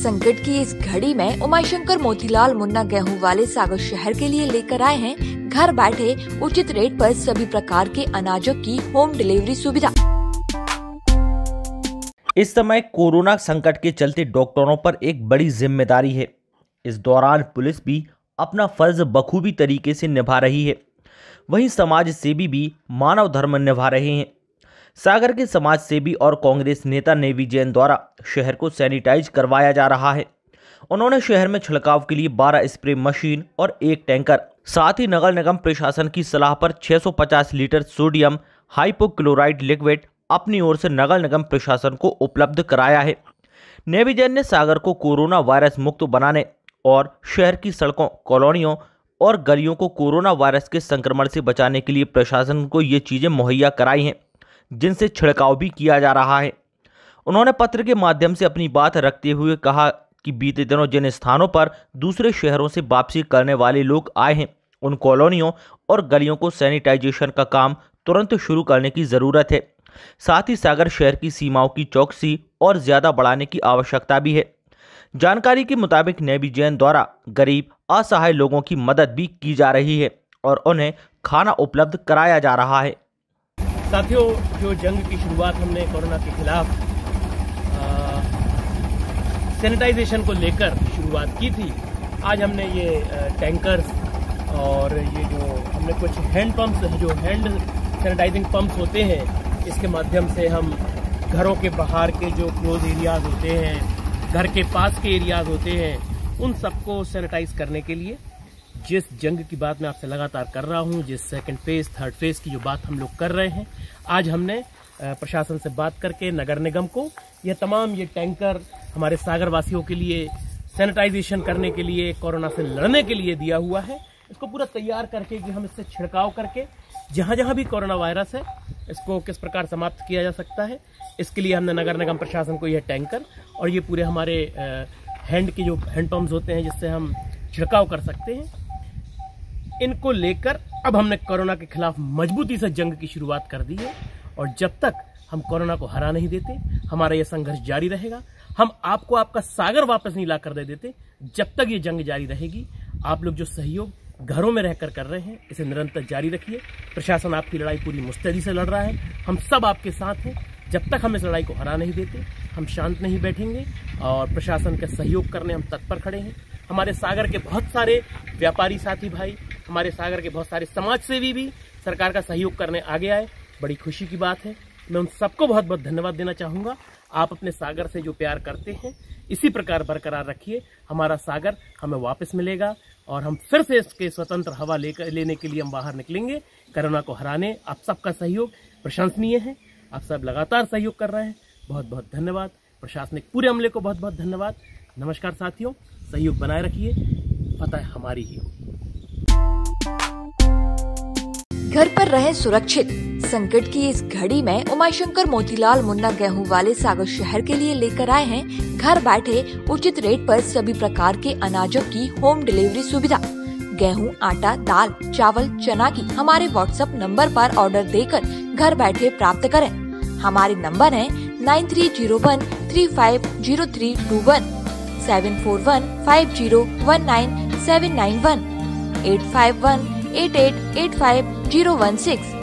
संकट की इस घड़ी में उमाशंकर मोतीलाल मुन्ना गेहूँ वाले सागर शहर के लिए लेकर आए हैं। घर बैठे उचित रेट पर सभी प्रकार के अनाजों की होम डिलीवरी सुविधा। इस समय कोरोना संकट के चलते डॉक्टरों पर एक बड़ी ज़िम्मेदारी है। इस दौरान पुलिस भी अपना फ़र्ज़ बखूबी तरीके से निभा रही है। वहीं समाज सेवी भी मानव धर्म निभा रहे हैं। सागर के समाज सेवी और कांग्रेस नेता नेवी जैन द्वारा शहर को सैनिटाइज करवाया जा रहा है। उन्होंने शहर में छिड़काव के लिए 12 स्प्रे मशीन और एक टैंकर, साथ ही नगर निगम प्रशासन की सलाह पर 650 लीटर सोडियम हाइपोक्लोराइड लिक्विड अपनी ओर से नगर निगम प्रशासन को उपलब्ध कराया है। नेवी जैन ने सागर को कोरोना वायरस मुक्त बनाने और शहर की सड़कों, कॉलोनियों और गलियों को कोरोना वायरस के संक्रमण से बचाने के लिए प्रशासन को ये चीज़ें मुहैया कराई हैं। जिनसे छिड़काव भी किया जा रहा है। उन्होंने पत्र के माध्यम से अपनी बात रखते हुए कहा कि बीते दिनों जिन स्थानों पर दूसरे शहरों से वापसी करने वाले लोग आए हैं, उन कॉलोनियों और गलियों को सैनिटाइजेशन का काम तुरंत शुरू करने की ज़रूरत है। साथ ही सागर शहर की सीमाओं की चौकसी और ज़्यादा बढ़ाने की आवश्यकता भी है। जानकारी के मुताबिक नेवी जैन द्वारा गरीब, असहाय लोगों की मदद भी की जा रही है और उन्हें खाना उपलब्ध कराया जा रहा है। साथियों, जो जंग की शुरुआत हमने कोरोना के खिलाफ सैनिटाइजेशन को लेकर शुरुआत की थी, आज हमने ये टैंकर्स और ये जो हमने कुछ हैंड पंप्स जो हैंड सैनिटाइजिंग पंप्स होते हैं, इसके माध्यम से हम घरों के बाहर के जो क्लोज एरियाज़ होते हैं, घर के पास के एरियाज़ होते हैं, उन सबको सैनिटाइज करने के लिए जिस जंग की बात मैं आपसे लगातार कर रहा हूँ, जिस सेकंड फ़ेज़ थर्ड फ़ेज़ की जो बात हम लोग कर रहे हैं, आज हमने प्रशासन से बात करके, नगर निगम को, यह तमाम ये टैंकर हमारे सागर वासियों के लिए सैनिटाइजेशन करने के लिए, कोरोना से लड़ने के लिए दिया हुआ है। इसको पूरा तैयार करके कि हम इससे छिड़काव करके जहाँ जहाँ भी कोरोना वायरस है, इसको किस प्रकार समाप्त किया जा सकता है, इसके लिए हमने नगर निगम प्रशासन को यह टैंकर और ये पूरे हमारे हैंड के जो हैंड पंप्स होते हैं, जिससे हम छिड़काव कर सकते हैं। इनको लेकर अब हमने कोरोना के खिलाफ मजबूती से जंग की शुरुआत कर दी है। और जब तक हम कोरोना को हरा नहीं देते, हमारा यह संघर्ष जारी रहेगा। हम आपको आपका सागर वापस नहीं ला कर दे देते, जब तक ये जंग जारी रहेगी। आप लोग जो सहयोग घरों में रहकर कर रहे हैं, इसे निरंतर जारी रखिए। प्रशासन आपकी लड़ाई पूरी मुस्तैदी से लड़ रहा है। हम सब आपके साथ हैं। जब तक हम इस लड़ाई को हरा नहीं देते, हम शांत नहीं बैठेंगे और प्रशासन का सहयोग करने हम तत्पर खड़े हैं। हमारे सागर के बहुत सारे व्यापारी साथी भाई, हमारे सागर के बहुत सारे समाज सेवी भी सरकार का सहयोग करने आगे आए। बड़ी खुशी की बात है। मैं उन सबको बहुत बहुत धन्यवाद देना चाहूँगा। आप अपने सागर से जो प्यार करते हैं, इसी प्रकार बरकरार रखिए। हमारा सागर हमें वापस मिलेगा और हम फिर से इसके स्वतंत्र हवा लेकर लेने के लिए हम बाहर निकलेंगे। कोरोना को हराने आप सबका सहयोग प्रशंसनीय है। आप सब लगातार सहयोग कर रहे हैं। बहुत बहुत धन्यवाद। प्रशासनिक पूरे अमले को बहुत बहुत धन्यवाद। नमस्कार साथियों सहयोग बनाए रखिए, फतह हमारी ही घर पर रहे सुरक्षित। संकट की इस घड़ी में उमाशंकर मोतीलाल मुन्ना गेहूँ वाले सागर शहर के लिए लेकर आए हैं। घर बैठे उचित रेट पर सभी प्रकार के अनाजों की होम डिलीवरी सुविधा। गेहूँ, आटा, दाल, चावल, चना की हमारे व्हाट्सएप नंबर पर ऑर्डर देकर घर बैठे प्राप्त करें। हमारे नंबर है nine three zero one three five zero three two one. 741 851 888